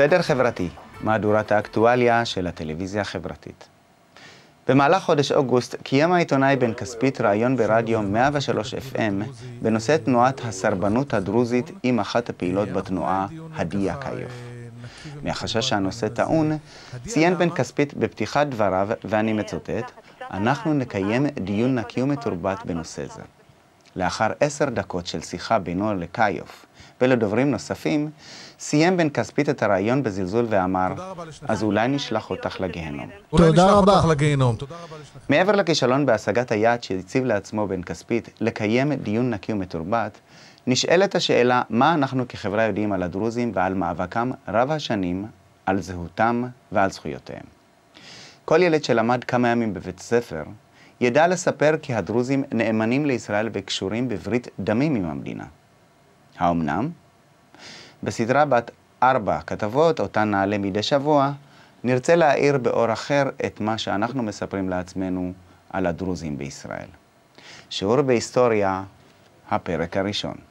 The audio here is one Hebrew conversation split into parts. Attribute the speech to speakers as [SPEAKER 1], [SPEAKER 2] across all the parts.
[SPEAKER 1] סדר חברתי, מהדורת האקטואליה של הטלוויזיה החברתית. במהלך חודש אוגוסט קיים העיתונאי בן כספית ראיון ברדיו 103 FM בנושא תנועת הסרבנות הדרוזית עם אחת הפעילות בתנועה, הדיה קיוף. מהחשש שהנושא טעון, ציין בן כספית בפתיחת דבריו, ואני מצוטט, אנחנו נקיים דיון נקי ומתורבת בנושא זה. לאחר עשר דקות של שיחה בינו לקיוף ולדוברים נוספים, סיים בן כספית את הרעיון בזלזול ואמר, אז אולי נשלח אותך לגיהנום.
[SPEAKER 2] תודה רבה.
[SPEAKER 1] מעבר לכישלון בהשגת היעד שהציב לעצמו בן כספית לקיים דיון נקי ומתורבת, נשאלת השאלה מה אנחנו כחברה יודעים על הדרוזים ועל מאבקם רב השנים, על זהותם ועל זכויותיהם. כל ילד שלמד כמה ימים בבית ספר, ידע לספר כי הדרוזים נאמנים לישראל וקשורים בברית דמים עם המדינה. האומנם? בסדרה בת ארבע כתבות, אותן נעלה מדי שבוע, נרצה להאיר באור אחר את מה שאנחנו מספרים לעצמנו על הדרוזים בישראל. שיעור בהיסטוריה, הפרק הראשון.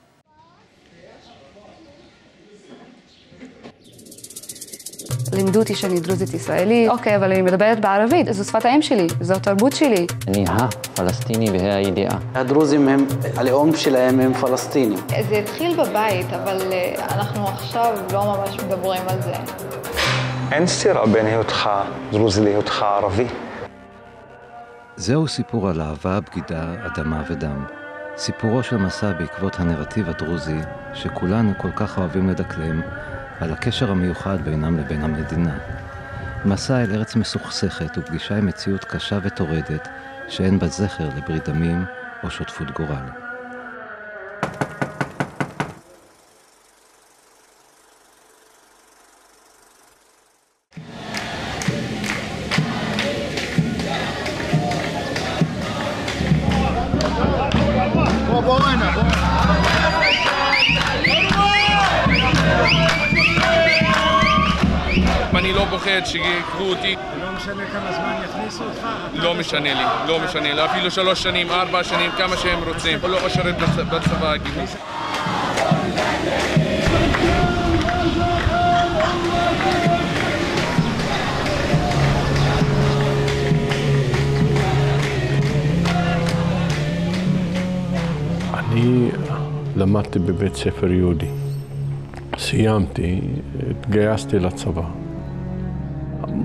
[SPEAKER 3] לימדו אותי שאני דרוזית ישראלית, אוקיי, אבל אני מדברת בערבית, זו שפת האם שלי, זו התרבות שלי.
[SPEAKER 4] אני הפלסטיני והי הידיעה.
[SPEAKER 5] הדרוזים הם, הלאום שלהם הם פלסטינים.
[SPEAKER 6] זה התחיל בבית, אבל אנחנו עכשיו לא ממש מדברים על זה.
[SPEAKER 7] אין סתירה בין היותך דרוזי להיותך ערבי.
[SPEAKER 8] זהו סיפור על אהבה, בגידה, אדמה ודם. סיפורו של מסע בעקבות הנרטיב הדרוזי, שכולנו כל כך אוהבים לדקלם, על הקשר המיוחד בינם לבין המדינה. מסע אל ארץ מסוכסכת ופגישה עם מציאות קשה וטורדת, שאין בה זכר לברית דמים או שותפות גורל.
[SPEAKER 9] לא פוחד שיקחו אותי.
[SPEAKER 2] לא משנה כמה זמן יכניסו אותך?
[SPEAKER 9] לא משנה לי, לא משנה לי. אפילו שלוש שנים, ארבע שנים, כמה שהם רוצים. לא אשרת בצבא, כאילו.
[SPEAKER 10] אני למדתי בבית ספר יהודי. סיימתי, התגייסתי לצבא.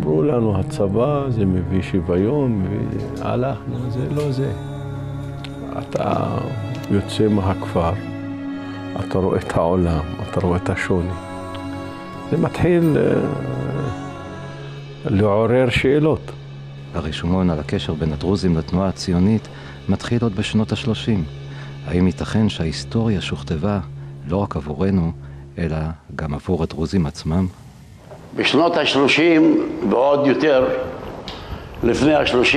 [SPEAKER 10] אמרו לנו, הצבא זה מביא שוויון. הלכנו, זה לא זה. אתה יוצא מהכפר, אתה רואה את העולם, אתה רואה את השוני. זה מתחיל uh, לעורר שאלות.
[SPEAKER 8] הרישומון על הקשר בין הדרוזים לתנועה הציונית מתחיל עוד בשנות ה-30. האם ייתכן שההיסטוריה שוכתבה לא רק עבורנו, אלא גם עבור הדרוזים עצמם?
[SPEAKER 5] בשנות ה-30 ועוד יותר, לפני ה-30,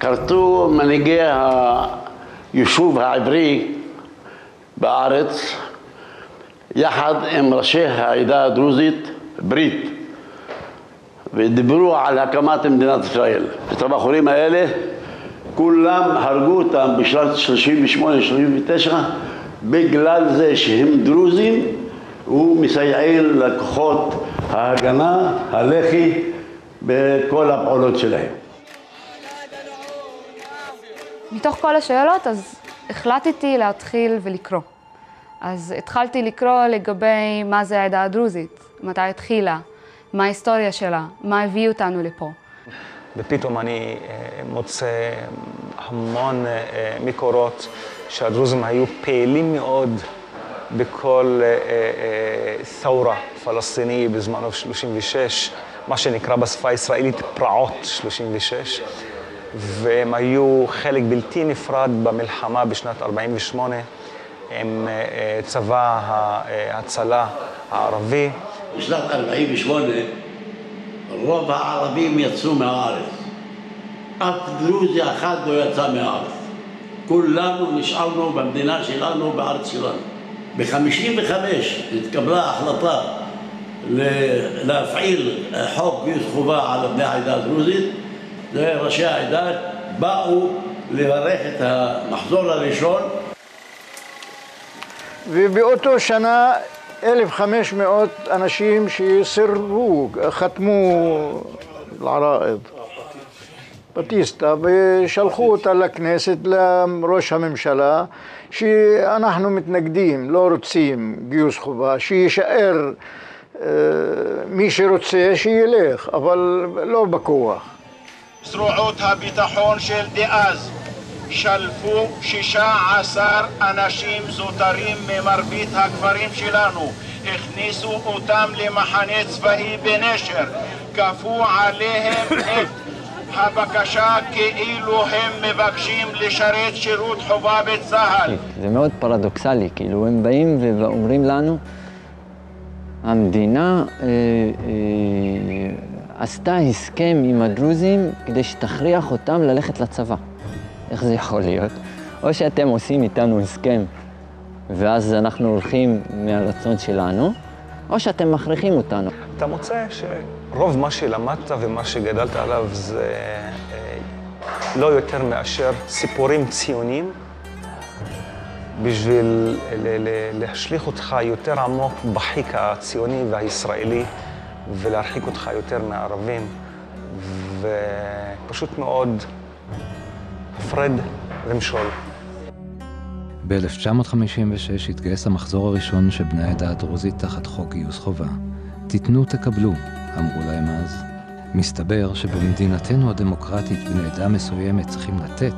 [SPEAKER 5] כרתו מנהיגי היישוב העברי בארץ, יחד עם ראשי העדה הדרוזית, ברית, ודיברו על הקמת מדינת ישראל. את הבחורים האלה, כולם הרגו אותם בשנת 38-39 בגלל זה שהם דרוזים ומסייעים לכוחות ההגנה, הלח"י, בכל הפעולות שלהם.
[SPEAKER 3] מתוך כל השאלות, אז החלטתי להתחיל ולקרוא. אז התחלתי לקרוא לגבי מה זה העדה הדרוזית, מתי התחילה, מה ההיסטוריה שלה, מה הביא אותנו לפה.
[SPEAKER 7] ופתאום אני מוצא המון מקורות שהדרוזים היו פעילים מאוד בכל ת'אורה פלסטיני בזמנו 36, מה שנקרא בשפה הישראלית פרעות 36, והם היו חלק בלתי נפרד במלחמה בשנת 48 עם צבא ההצלה הערבי.
[SPEAKER 5] בשנת 48 רוב הערבים יצאו מהארץ. אף דרוזי אחד לא יצא מהארץ. כולנו נשארנו במדינה שלנו, בארץ שלנו. ב-55 התקבלה החלטה להפעיל חוק גיוס חובה על בני העדה הדרוזית. ראשי העדה באו לברך את המחזור הראשון.
[SPEAKER 2] ובאותו שנה
[SPEAKER 11] 1,500 אנשים שסירבו, חתמו לערائד. בטיסטה, ושלחו אותה לכנסת, לראש הממשלה, שאנחנו מתנגדים, לא רוצים גיוס חובה, שיישאר אה, מי שרוצה, שילך, אבל לא בכוח.
[SPEAKER 12] זרועות הביטחון של דאז שלפו שישה עשר אנשים זוטרים ממרבית הכפרים שלנו, הכניסו אותם למחנה צבאי בנשר, כפו עליהם את הבקשה כאילו הם מבקשים לשרת שירות חובה בצה"ל.
[SPEAKER 4] זה מאוד פרדוקסלי, כאילו הם באים ואומרים לנו, המדינה אה, אה, עשתה הסכם עם הדרוזים כדי שתכריח אותם ללכת לצבא. איך זה יכול להיות? או שאתם עושים איתנו הסכם ואז אנחנו הולכים מהרצון שלנו, או שאתם מכריחים אותנו.
[SPEAKER 7] אתה מוצא שרוב מה שלמדת ומה שגדלת עליו זה אה, לא יותר מאשר סיפורים ציוניים בשביל להשליך אותך יותר עמוק בחיק הציוני והישראלי ולהרחיק אותך יותר מהערבים, ופשוט מאוד הפרד ומשול.
[SPEAKER 8] ב-1956 התגייס המחזור הראשון של בני העדה הדרוזית תחת חוק גיוס חובה. תיתנו, תקבלו, אמרו להם אז. מסתבר שבמדינתנו הדמוקרטית בני עדה מסוימת צריכים לתת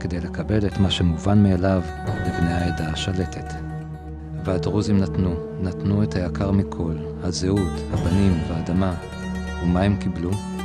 [SPEAKER 8] כדי לקבל את מה שמובן מאליו לבני העדה השלטת. והדרוזים נתנו, נתנו את היקר מכל, הזהות, הבנים והאדמה. ומה הם קיבלו?